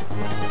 Bye.